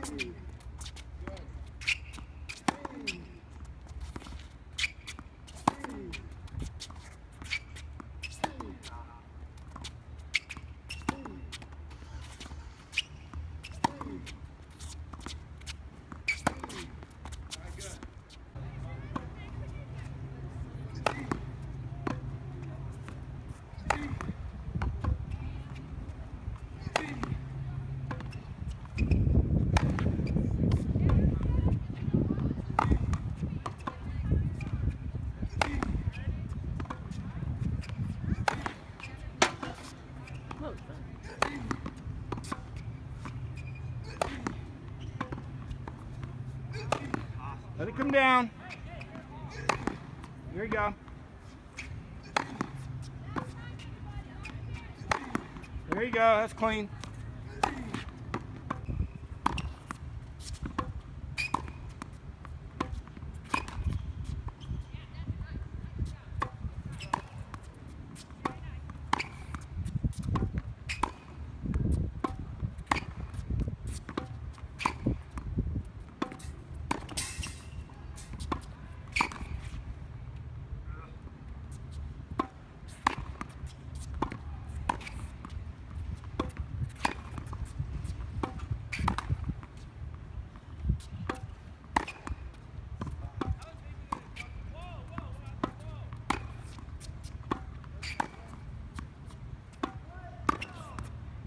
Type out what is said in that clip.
Thank you. Down. There you go. There you go. That's clean.